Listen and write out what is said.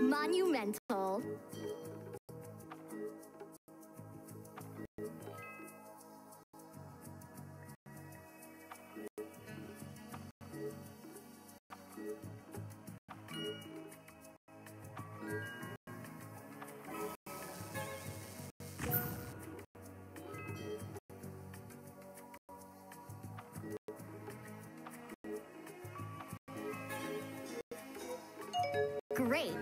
Monumental. Great.